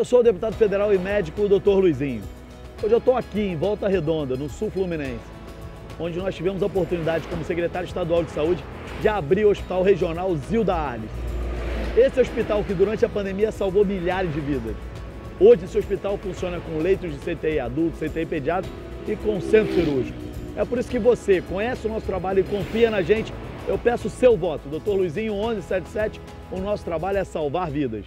Eu sou o deputado federal e médico Dr. Luizinho. Hoje eu estou aqui em Volta Redonda, no sul fluminense, onde nós tivemos a oportunidade, como secretário estadual de saúde, de abrir o Hospital Regional Zilda Arles. Esse hospital que durante a pandemia salvou milhares de vidas. Hoje esse hospital funciona com leitos de CTI adulto, CTI pediátrico e com centro cirúrgico. É por isso que você conhece o nosso trabalho e confia na gente. Eu peço o seu voto. Dr. Luizinho 1177, o nosso trabalho é salvar vidas.